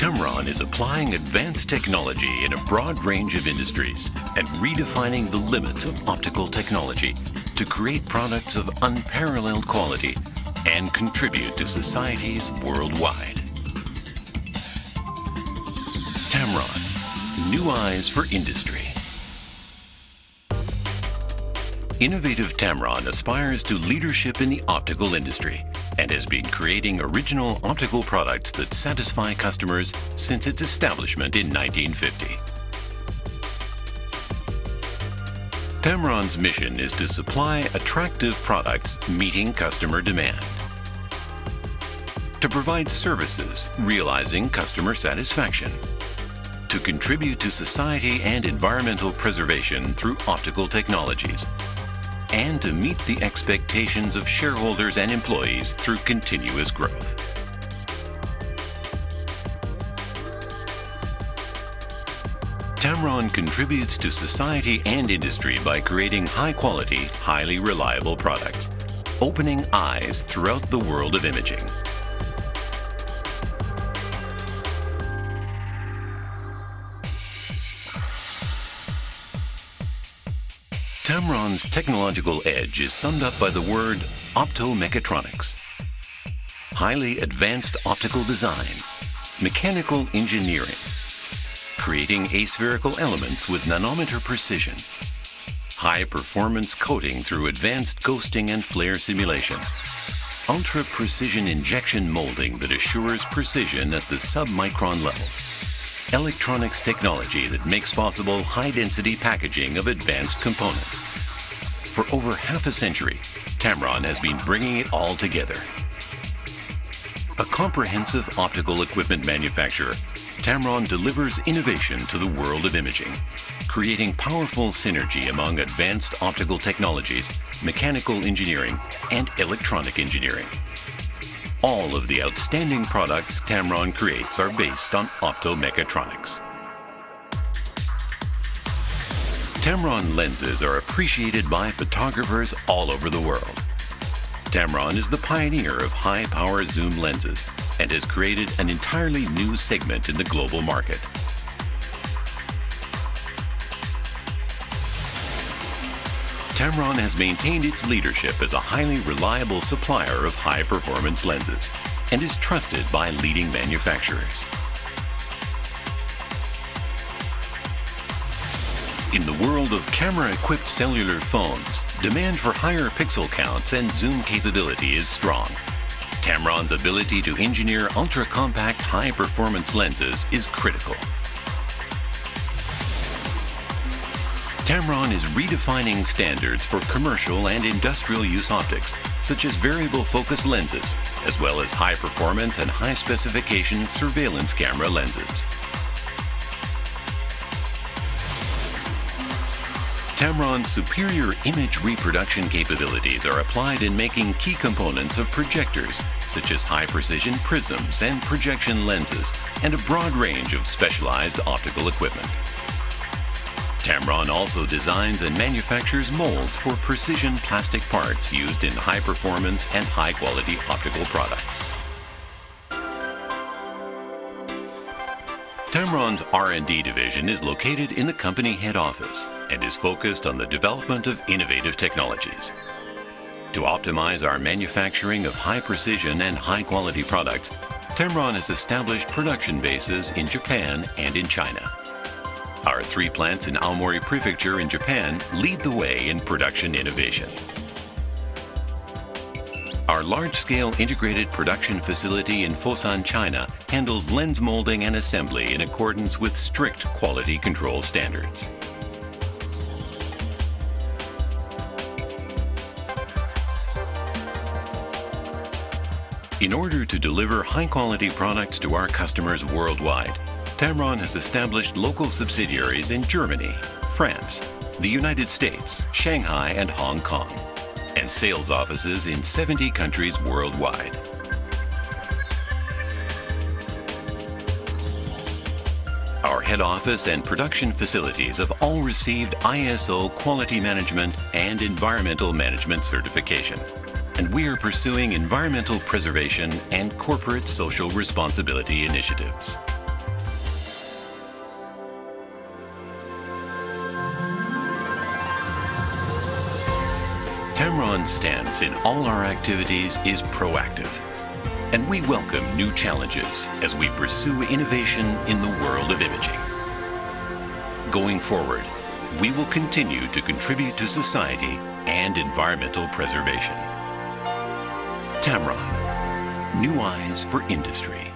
Tamron is applying advanced technology in a broad range of industries and redefining the limits of optical technology to create products of unparalleled quality and contribute to societies worldwide. Tamron, new eyes for industry. Innovative Tamron aspires to leadership in the optical industry and has been creating original optical products that satisfy customers since its establishment in 1950. Tamron's mission is to supply attractive products meeting customer demand. To provide services realizing customer satisfaction. To contribute to society and environmental preservation through optical technologies and to meet the expectations of shareholders and employees through continuous growth. Tamron contributes to society and industry by creating high-quality, highly reliable products, opening eyes throughout the world of imaging. Tamron's technological edge is summed up by the word optomechatronics. Highly advanced optical design, mechanical engineering, creating aspherical elements with nanometer precision, high performance coating through advanced ghosting and flare simulation, ultra precision injection molding that assures precision at the submicron level electronics technology that makes possible high-density packaging of advanced components. For over half a century, Tamron has been bringing it all together. A comprehensive optical equipment manufacturer, Tamron delivers innovation to the world of imaging, creating powerful synergy among advanced optical technologies, mechanical engineering, and electronic engineering. All of the outstanding products Tamron creates are based on optomechatronics. Tamron lenses are appreciated by photographers all over the world. Tamron is the pioneer of high-power zoom lenses and has created an entirely new segment in the global market. Tamron has maintained its leadership as a highly reliable supplier of high-performance lenses and is trusted by leading manufacturers. In the world of camera-equipped cellular phones, demand for higher pixel counts and zoom capability is strong. Tamron's ability to engineer ultra-compact high-performance lenses is critical. Tamron is redefining standards for commercial and industrial use optics, such as variable focus lenses, as well as high performance and high specification surveillance camera lenses. Tamron's superior image reproduction capabilities are applied in making key components of projectors, such as high-precision prisms and projection lenses, and a broad range of specialized optical equipment. Tamron also designs and manufactures molds for precision plastic parts used in high performance and high quality optical products. Tamron's R&D division is located in the company head office and is focused on the development of innovative technologies. To optimize our manufacturing of high precision and high quality products, Tamron has established production bases in Japan and in China. Our three plants in Aomori Prefecture in Japan lead the way in production innovation. Our large-scale integrated production facility in Foshan, China handles lens molding and assembly in accordance with strict quality control standards. In order to deliver high-quality products to our customers worldwide, Tamron has established local subsidiaries in Germany, France, the United States, Shanghai, and Hong Kong, and sales offices in 70 countries worldwide. Our head office and production facilities have all received ISO quality management and environmental management certification. And we are pursuing environmental preservation and corporate social responsibility initiatives. Tamron's stance in all our activities is proactive, and we welcome new challenges as we pursue innovation in the world of imaging. Going forward, we will continue to contribute to society and environmental preservation. Tamron, new eyes for industry.